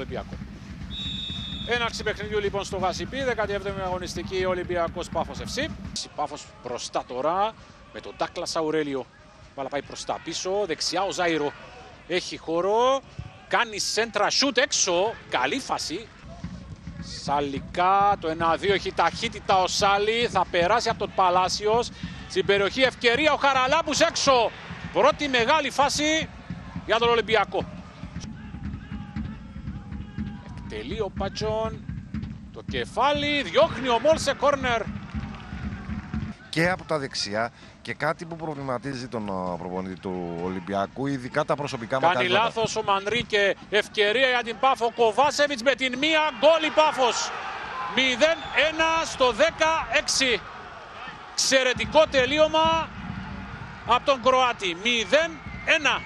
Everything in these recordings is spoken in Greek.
Ολυμπιακό. Έναρξη παιχνιδιού λοιπόν στο Γασιπί, 17η αγωνιστική Ολυμπιακός Πάφος FC. Πάφος μπροστά τώρα με τον Τάκλας Αουρέλιο. Μπάλα πάει μπροστά πίσω, δεξιά ο Ζάιρο έχει χώρο. Κάνει σέντρα σούτ έξω, καλή φάση. Σαλικά, το 1-2 έχει ταχύτητα ο Σάλι, θα περάσει από τον Παλάσιος. Στην περιοχή ευκαιρία ο Χαραλάμπους έξω. Πρώτη μεγάλη φάση για τον Ολυμπιακό. Εκτελεί ο Πατσόν. Το κεφάλι διώχνει ο Μόλ σε κόρνερ. Και από τα δεξιά και κάτι που προβληματίζει τον uh, προπονητή του Ολυμπιακού, ειδικά τα προσωπικά Κάνει μακαρίσματα. λάθος ο Μανρίκε. Ευκαιρία για την Πάφο. Κοβάσεβιτς με την μία. Γκολ η Πάφος. 0-1 στο 16. Εξαιρετικό τελείωμα από τον Κροάτη. 0-1.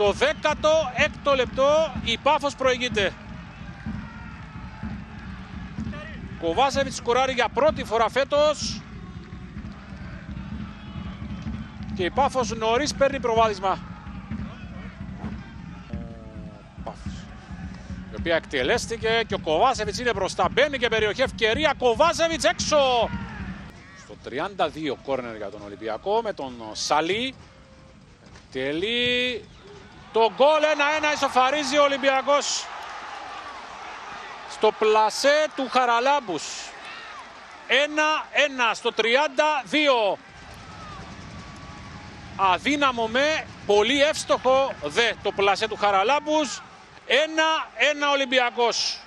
Στο 16ο λεπτό η Πάφος προηγείται. Κοβάσεβιτς σκοράρει για πρώτη φορά φέτος. Και η Πάφος νωρίς παίρνει προβάδισμα. Πάφος. Η οποία εκτελέστηκε και ο Κοβάσεβιτς είναι μπροστά. Μπαίνει και περιοχή ευκαιρία. Κοβάσεβιτς έξω. Στο 32 κόρνερ για τον Ολυμπιακό με τον Σαλί. Εκτελεί. Το γκολ 1-1 ισοφαρίζει ο Ολυμπιακός. Στο πλασέ του Χαραλάμπους. 1-1 στο 32 αδύναμο με, πολύ εύστοχο δε το πλασέ του Χαραλάμπους. Ένα-ένα Ολυμπιακός.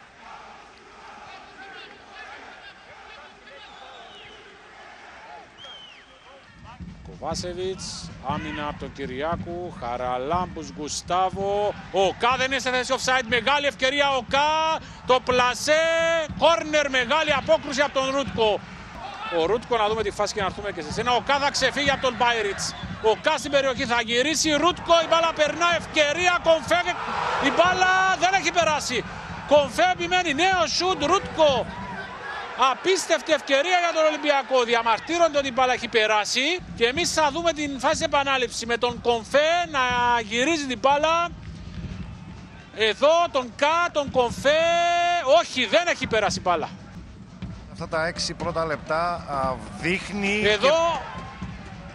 Κοβάσεβιτς, άμυνα από τον Κυριάκου, Χαραλάμπους, Γκουστάβο, ο Κα δεν είναι σε θέση offside, μεγάλη ευκαιρία ο Κα, το πλασέ, κόρνερ, μεγάλη απόκρουση από τον Ρούτκο. Ο Ρούτκο να δούμε τη φάση και να έρθουμε και σε σένα. Ο Κα θα ξεφύγει από τον Μπάιριτς. Ο Κα στην περιοχή θα γυρίσει. Ρούτκο η μπάλα περνά. Ευκαιρία. Κομφέ. Η μπάλα δεν έχει περάσει. Κομφέ επιμένει. Νέο σουτ. Ρούτκο. Απίστευτη ευκαιρία για τον Ολυμπιακό. Διαμαρτύρονται ότι η μπάλα έχει περάσει. Και εμείς θα δούμε την φάση επανάληψη με τον Κομφέ να γυρίζει την μπάλα. Εδώ τον Κα, τον Κομφέ. Όχι, δεν έχει περάσει η μπάλα. Αυτά τα έξι πρώτα λεπτά α, δείχνει... Εδώ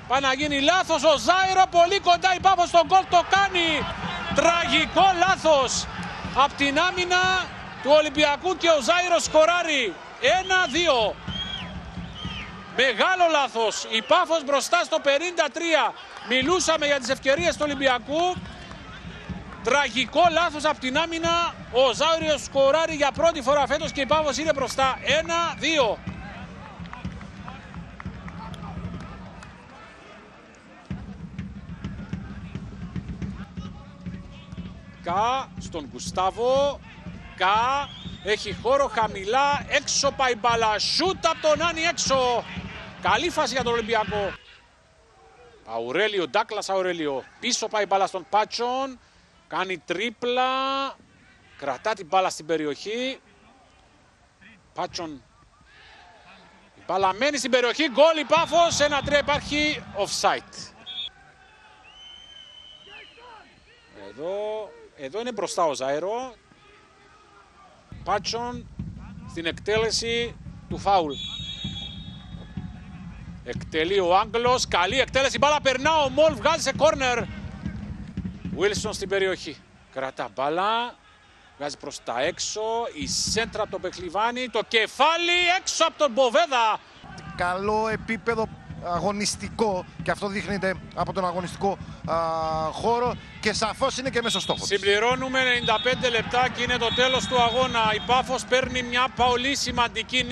πάει να γίνει λάθος ο Ζάιρο, πολύ κοντά η Πάφος στον γκολ το κάνει. Τραγικό λάθος από την άμυνα του Ολυμπιακού και ο Ζάιρος σκοράρει. 1-2. Μεγάλο λάθος. Η Πάφος μπροστά στο 53. Μιλούσαμε για τις ευκαιρίες του Ολυμπιακού. Τραγικό λάθος από την άμυνα. Ο Ζάιρος σκοράρει για πρώτη φορά φέτος και η Πάφος είναι μπροστά. 1-2. Κα στον Γκουστάβο. Κα έχει χώρο χαμηλά. Έξω πάει μπαλά. Σούτ από τον Άννη έξω. Καλή φάση για τον Ολυμπιακό. Αουρέλιο, Ντάκλας Αουρέλιο. Πίσω πάει μπάλα στον Πάτσον. Κάνει τρίπλα. Κρατά την μπάλα στην περιοχή. Πάτσον. Η μπάλα μένει στην περιοχή. Γκολ η Πάφος. Ένα-τρία υπάρχει offside. Εδώ, εδώ είναι μπροστά ο Ζάιρο. Πάτσον στην εκτέλεση του φάουλ. Εκτελεί ο Άγγλος. Καλή εκτέλεση. Μπάλα περνά ο Μολ. Βγάζει σε κόρνερ. Βίλσον στην περιοχή. Κρατά μπάλα. Βγάζει προς τα έξω. Η σέντρα από τον Πεχλιβάνη. Το κεφάλι έξω από τον Μποβέδα. Καλό επίπεδο αγωνιστικό και αυτό δείχνεται από τον αγωνιστικό α, χώρο και σαφώς είναι και μέσω στόχος. Συμπληρώνουμε 95 λεπτά και είναι το τέλος του αγώνα. Η Πάφος παίρνει μια πολύ σημαντική νίκη.